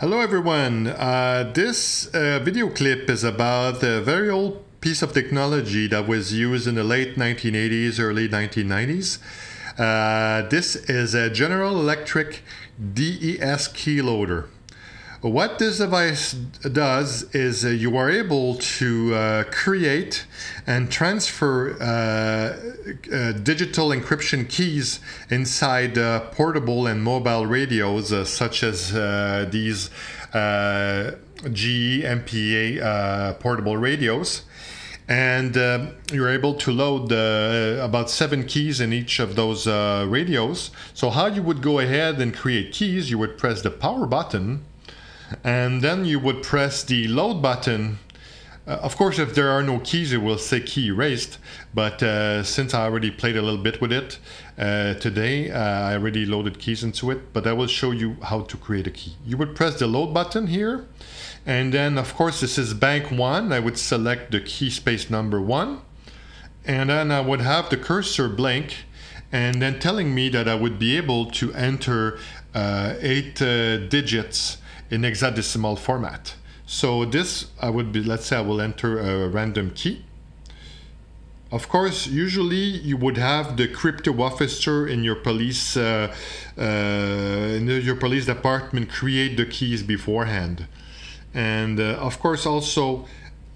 Hello everyone. Uh, this uh, video clip is about a very old piece of technology that was used in the late 1980s, early 1990s. Uh, this is a General Electric DES key loader. What this device does is uh, you are able to uh, create and transfer uh, uh digital encryption keys inside uh, portable and mobile radios, uh, such as these GE MPA portable radios. And you're able to load about seven keys in each of those radios. So, how you would go ahead and create keys, you would press the power button and then you would press the load button. Uh, of course, if there are no keys, it will say key erased. But uh, since I already played a little bit with it uh, today, uh, I already loaded keys into it. But I will show you how to create a key. You would press the load button here. And then, of course, this is bank one. I would select the key space number one. And then I would have the cursor blink and then telling me that I would be able to enter uh, eight uh, digits in hexadecimal format. So this, I would be, let's say I will enter a random key. Of course, usually you would have the crypto officer in your police uh, uh, in your police department create the keys beforehand, and uh, of course also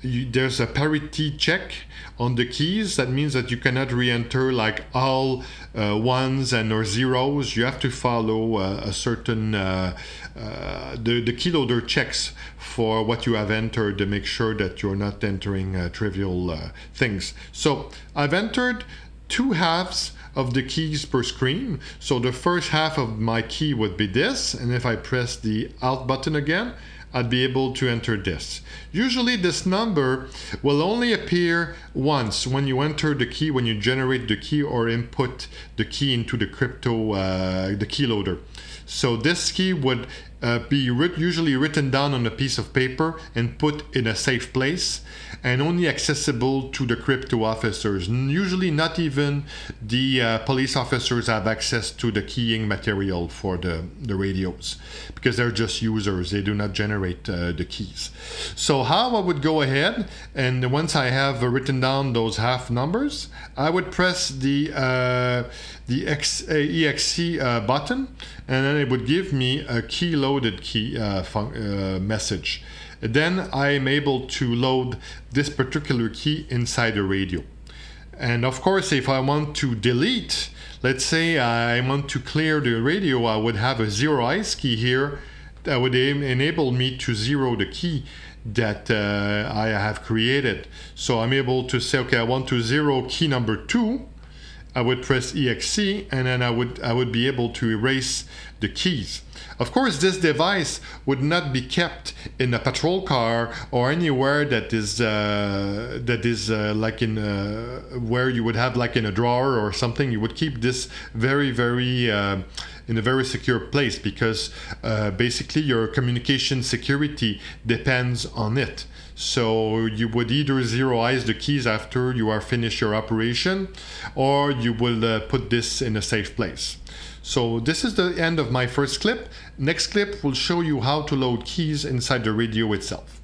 you, there's a parity check on the keys. That means that you cannot re-enter like all uh, ones and or zeros. You have to follow uh, a certain uh, uh the the keyloader checks for what you have entered to make sure that you're not entering uh, trivial uh, things. So I've entered two halves of the keys per screen. So the first half of my key would be this, and if I press the Alt button again, I'd be able to enter this. Usually this number will only appear once when you enter the key, when you generate the key or input the key into the crypto, uh, the keyloader. So this key would uh, be writ- usually written down on a piece of paper and put in a safe place and only accessible to the crypto officers. Usually, not even the uh, police officers have access to the keying material for the, the radios because they're just users, they do not generate uh, the keys. So, how I would go ahead and once I have written down those half numbers, I would press the, uh, the X, uh, EXE uh, button and then it would give me a key loaded key uh, uh, message. Then I am able to load this particular key inside the radio. And of course, if I want to delete, let's say I want to clear the radio, I would have a zero ice key here that would enable me to zero the key that uh, I have created. So I'm able to say, okay, I want to zero key number two I would press exe and then I would I would be able to erase the keys. Of course, this device would not be kept in a patrol car or anywhere that is uh, that is uh, like in uh, where you would have like in a drawer or something. You would keep this very very uh, in a very secure place because uh, basically your communication security depends on it. So you would either zeroize the keys after you are finished your operation, or you will uh, put this in a safe place. So this is the end of my first clip. Next clip will show you how to load keys inside the radio itself.